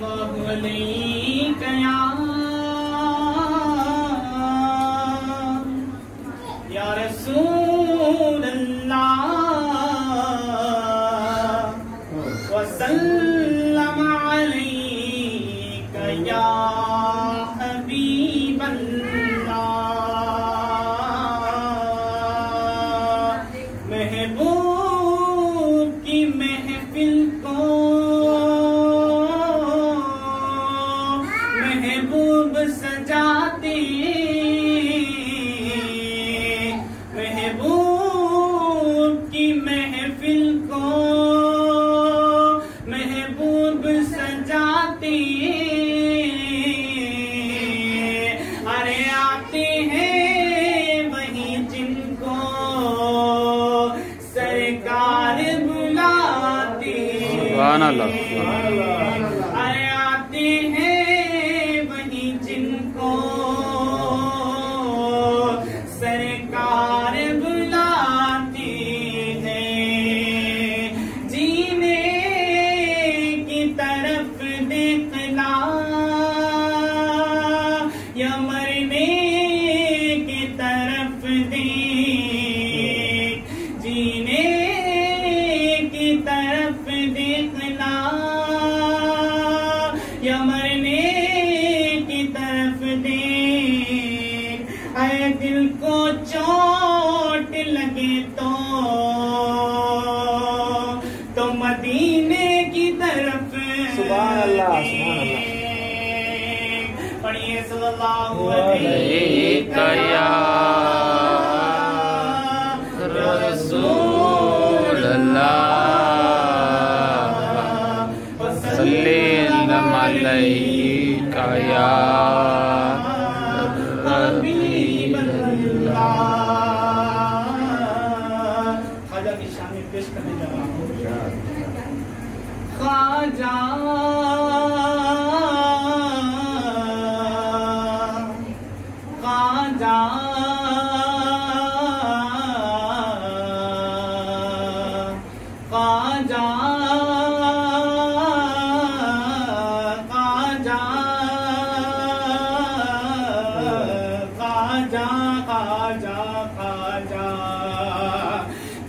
सल्लल्लाहु सुभान अल्लाह, अरे आते हैं पढ़िए सल्लल्लाहु अलैका या रसूल अल्लाह शान पेश करने जा ख्वाजा ख्वाजा ख्वाजा ख्वाजा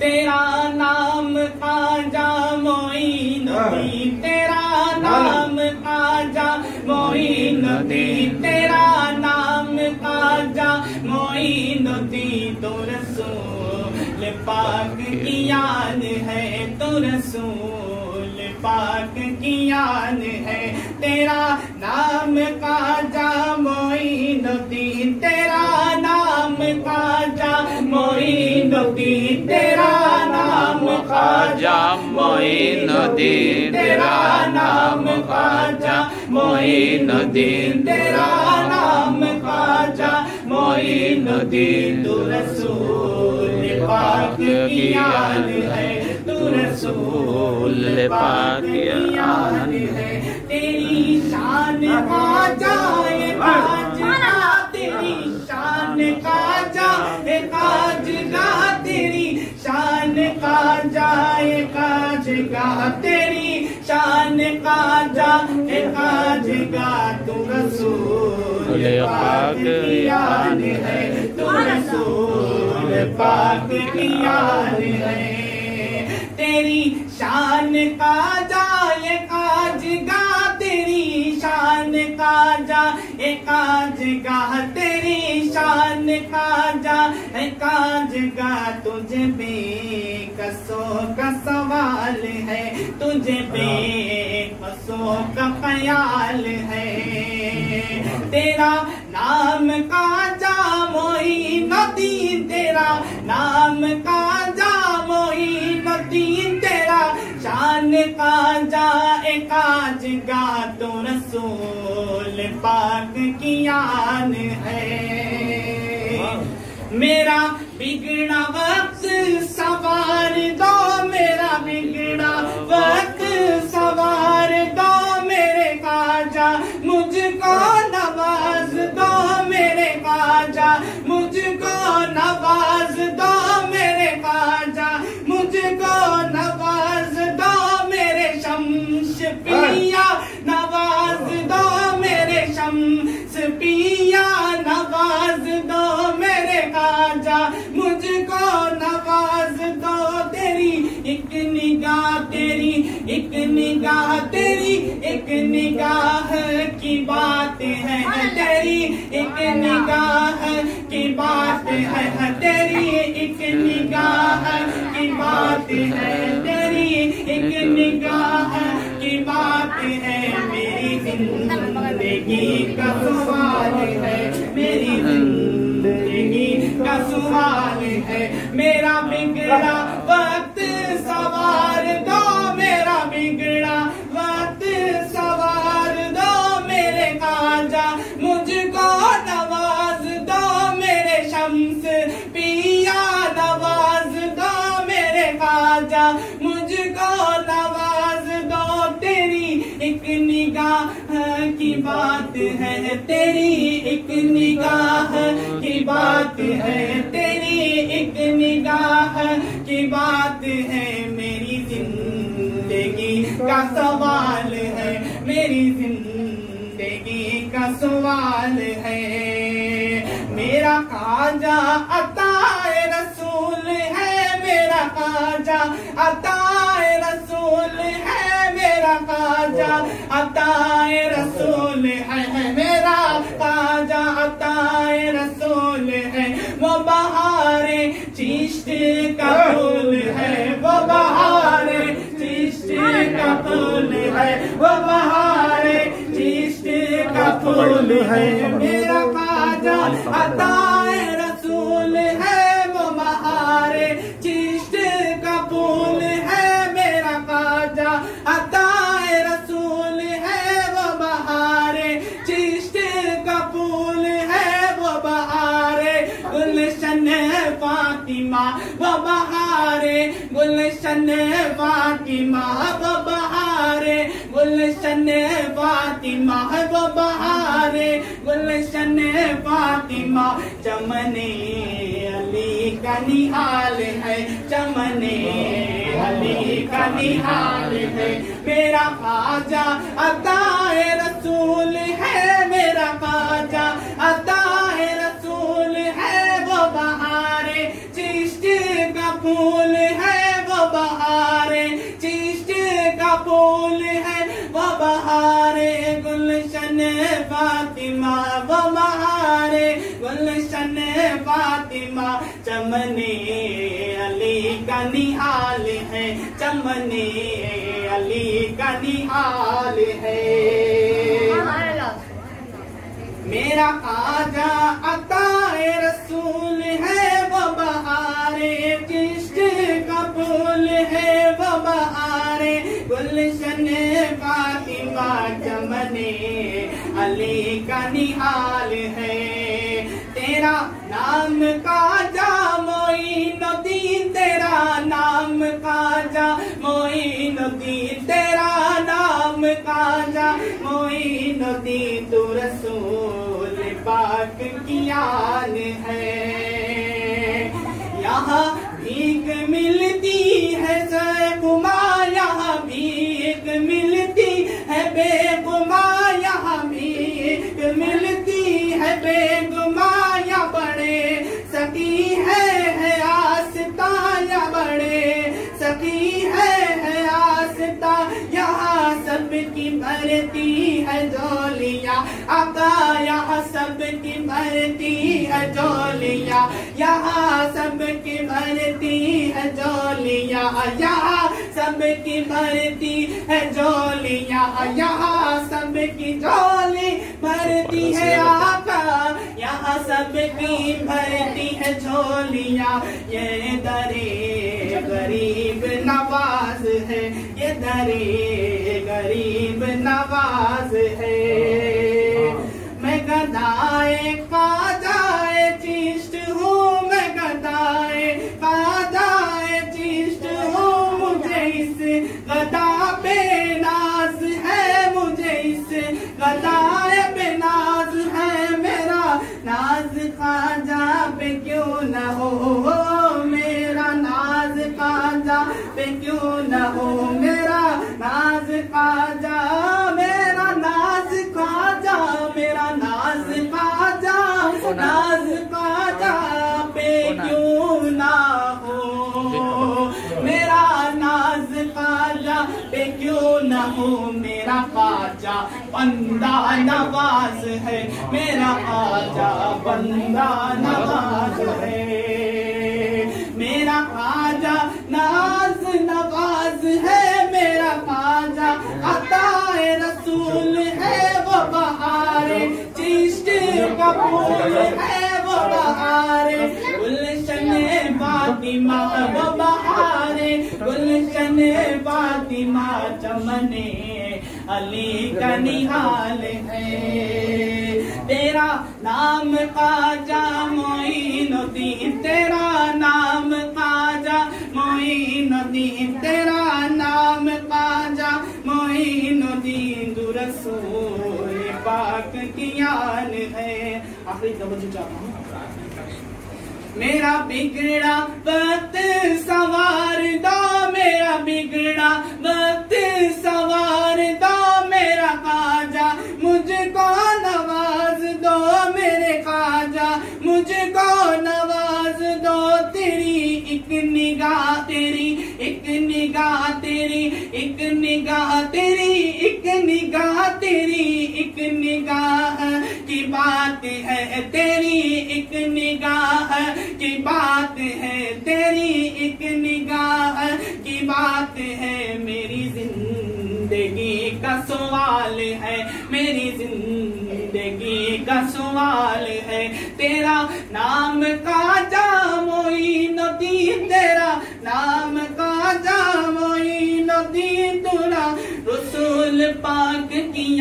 तेरा नाम ख्वाजा मोइनुद्दीन तेरा नाम ख्वाजा मोइनुद्दीन तेरा नाम ख्वाजा मोइनुद्दीन तो रसूल पाक की यान है तो रसूल पाक की मोइनुद्दीन तेरा नाम ख्वाजा मोइनुद्दीन तेरा नाम ख्वाजा मोइनुद्दीन तू रसूल पाक की है तू रसूल पाक की है। तेरी शान ख्वाजा ये ख्वाजा तेरी शान ख्वाजा ये ख्वाजा तेरी शान ख्वाजा ये ख्वाजा तेरी शान ख्वाजा ये ख्वाजा तू रसूल पाक। की यान है तू रसूल पाक की यान है। तेरी शान का जाए काज गा तेरी शान का जा ए काज गा तेरी शान का जा ए काज गा तुझे बेकसों का सवाल तुझे बेकसों का ख्याल है। तेरा नाम का जा मोही नदी तेरा नाम का जा मोही नदी तेरा शान का जा ए काज गा तो रसूल पाक की यान है। मेरा बिगड़ा वक्त सवार दो बिगड़ा वक्त सवार दो मेरे काजा मुझको नवाज़ दो मेरे काजा मुझको नवाज़ दो मेरे काजा मुझको नवाज़ दो मेरे शमश पिया। निगाह की बात है तेरी एक निगाह की बात है तेरी एक निगाह की बात है, तेरी एक निगाह की बात है। मेरी ज़िंदगी का सवाल है, मेरी ज़िंदगी का सवाल है, मेरा बिगड़ा तेरी एक निगाह की बात है, तेरी एक निगाह की बात है, मेरी ज़िंदगी का सवाल है, मेरी ज़िंदगी का सवाल है। मेरा काजा अताए रसूल है, मेरा काजा अताए रसूल है, मेरा काजा अताए रसूल है। काजा अताए रसूल है, वो बहारे चिश्त का फूल है, वो बहारे चिश्त का फूल है, वो बहारे चिश्त का फूल है। मेरा काजा अताए गुलशन फातिमा वो बहारे गुलशन फातिमा वो बहारे गुलशन फातिमा चमने अली का निहाल है। चमने अली का निहाल है। मेरा खाजा अताए रसूल फातिमा चमने अली का निहाल है, चमने अली का निहाल है। मेरा आजा अताए रसूल है, वो बहारे किश्त का फूल है, वो बहारे गुलशन फातिमा चमने अली का निहाल है। तेरा नाम का जा, मोई नदी, तेरा नाम का जा, मोई नदी, तेरा नाम का जा, मोई नदी तू रसूल पाक की आन है। यहाँ भीख आका यहाँ सबकी भरती है जोलिया। यहाँ सबकी भरती है जोलिया। यहाँ सबकी भरती है जोलिया। यहाँ सब की जोली भरती है आका। यहाँ सब की भरती है झोलिया ये दरे गरीब नवाज़ है। ये दरे गरीब नवाज़ है। पे क्यों न हो बंदा नवाज़ है, मेरा आजा, बंदा नवाज़ है। मेरा आजा, नाज नवाज़ है, मेरा आजा अताए रसूल है, वो बहारे, चिश्त का है, वो बहारे। गुलशन फातिमा वो बहारे। गुलशन फातिमा चमने अली का निहाल है। तेरा नाम काजा मोइनुद्दीन, तेरा नाम काजा मोइनुद्दीन, तेरा नाम काजा मोइनुद्दीन। रसूल पाक की यान है। आखिरी दबज चाहता हूँ मेरा बिगड़ा वक्त सवार, दो मेरा बिगड़ा वक्त सवार। निगाह तेरी, एक निगाह तेरी, एक निगाह तेरी, एक निगाह तेरी, एक निगाह की बात है तेरी, एक निगाह की बात है तेरी, एक निगाह की बात है मेरी ज़िंदगी का सवाल है, मेरी ज़िंदगी का सवाल है, तेरा नाम काजा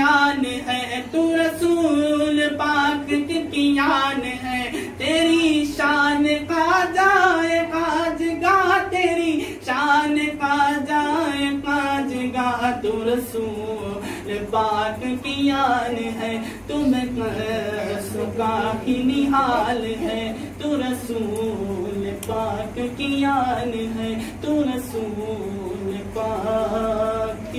यान है, तू रसूल पाक की यान है। तेरी शान का जाए, काज गा तेरी शान का जाए, काज गा तू रसूल पाक की यान है। तुम सुका ही निहाल है, तू रसूल पाक की यान है। तू रसूल पाक